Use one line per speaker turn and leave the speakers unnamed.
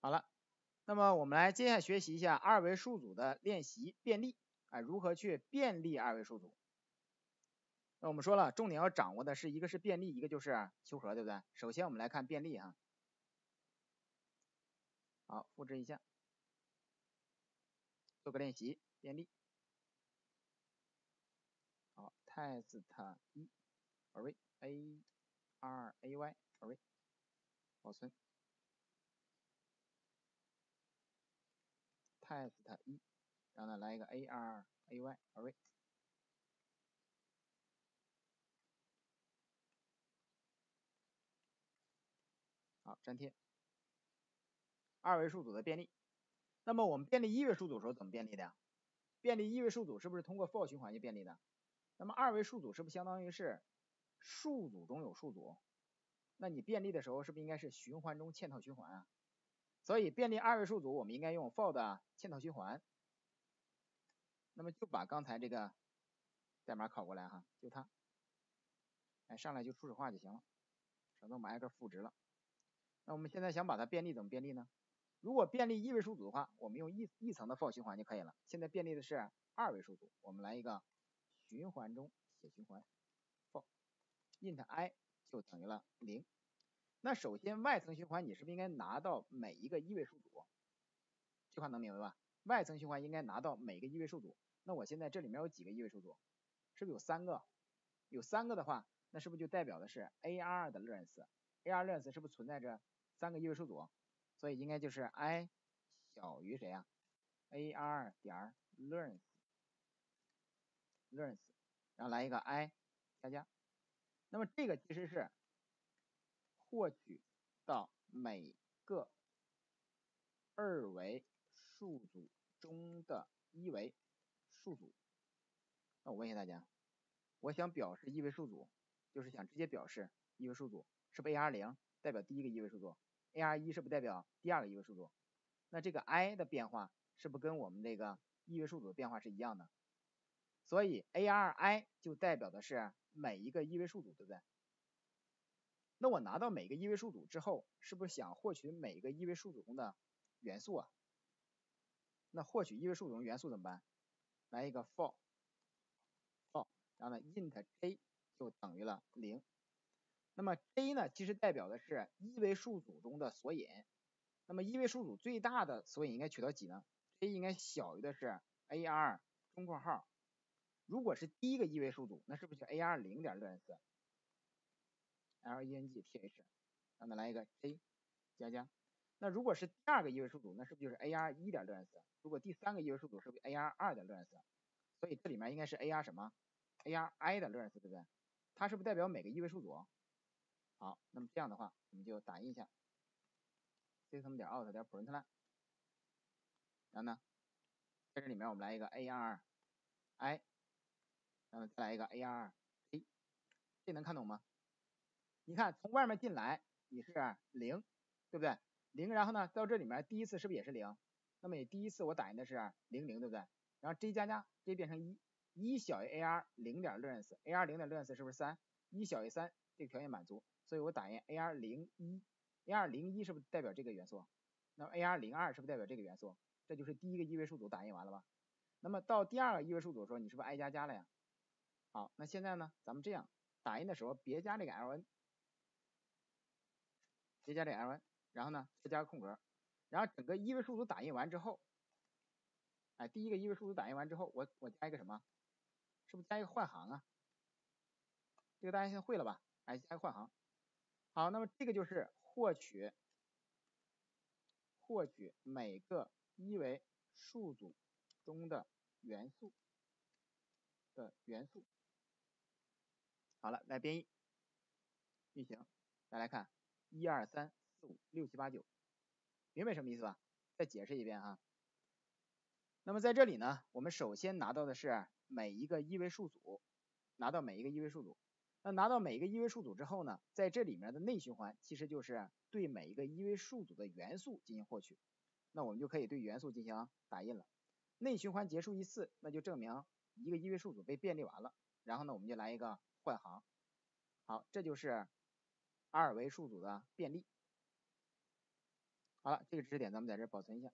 好了，那么我们来接下来学习一下二维数组的练习便利啊，如何去便利二维数组？那我们说了，重点要掌握的是一个是便利，一个就是求和，对不对？首先我们来看便利哈，好，复制一下，做个练习，便利，好，test 一，array a r a y array，保存。Test 一，然后呢来一个 a r a y array，好粘贴。二维数组的便利，那么我们便利一维数组时候怎么便利的呀？便利一维数组是不是通过 for 循环就便利的？那么二维数组是不是相当于是数组中有数组？那你便利的时候是不是应该是循环中嵌套循环啊？所以便利二位数组，我们应该用 for 的嵌套循环。那么就把刚才这个代码拷过来哈，就它，哎，上来就初始化就行了，省得我们挨个复制了。那我们现在想把它便利怎么便利呢？如果便利一维数组的话，我们用一一层的 for 循环就可以了。现在便利的是二维数组，我们来一个循环中写循环 for int i 就等于了零。那首先外层循环你是不是应该拿到每一个一位数组？这块能明白吧？外层循环应该拿到每个一位数组。那我现在这里面有几个一位数组？是不是有三个？有三个的话，那是不是就代表的是 AR 的 length？AR length 是不是存在着三个一位数组？所以应该就是 i 小于谁呀？AR 点 length length，然后来一个 i 加加。那么这个其实是。获取到每个二维数组中的一维数组。那我问一下大家，我想表示一维数组，就是想直接表示一维数组，是不 AR 零代表第一个一维数组，AR 一是不代表第二个一维数组？那这个 i 的变化是不跟我们这个一维数组的变化是一样的？所以 AR i 就代表的是每一个一维数组，对不对？那我拿到每个一维数组之后，是不是想获取每个一维数组中的元素啊？那获取一维数组中元素怎么办？来一个 for，for，然后呢 int j 就等于了零。那么 j 呢，其实代表的是一维数组中的索引。那么一维数组最大的索引应该取到几呢？j 应该小于的是 ar 中括号。如果是第一个一维数组，那是不是就 ar 零点 L E N G T H，让它来一个 A，加加。那如果是第二个一维数组，那是不是就是 ar 一点 length？如果第三个一维数组是不是 ar 二的 length？所以这里面应该是 ar 什么？ar i 的 length，对不对？它是不是代表每个一维数组？好，那么这样的话，我们就打印一下 system 点 out 点 println，然后呢，在这里面我们来一个 ar i，然后再来一个 ar j，这能看懂吗？你看，从外面进来你是零，对不对？零，然后呢，到这里面第一次是不是也是零？那么你第一次我打印的是零零，对不对？然后 j 加加，j 变成一，一小于 a2 零点 ln4，a2 零点 ln4 是不是三？一小于三，这个条件满足，所以我打印 ar 零一，ar 零一是不是代表这个元素？那么 ar 零二是不是代表这个元素？这就是第一个一维数组打印完了吧？那么到第二个一维数组的时候，你是不是 i 加加了呀？好，那现在呢，咱们这样打印的时候别加这个 ln。直接加点 ln，然后呢再加个空格，然后整个一维数组打印完之后，哎，第一个一维数组打印完之后，我我加一个什么？是不是加一个换行啊？这个大家现在会了吧？哎，加个换行。好，那么这个就是获取获取每个一维数组中的元素的元素。好了，来编译运行，再来看。一二三四五六七八九，明白什么意思吧？再解释一遍啊。那么在这里呢，我们首先拿到的是每一个一维数组，拿到每一个一维数组。那拿到每一个一维数组之后呢，在这里面的内循环其实就是对每一个一维数组的元素进行获取。那我们就可以对元素进行打印了。内循环结束一次，那就证明一个一维数组被便利完了。然后呢，我们就来一个换行。好，这就是。二维数组的便利。好了，这个知识点咱们在这保存一下。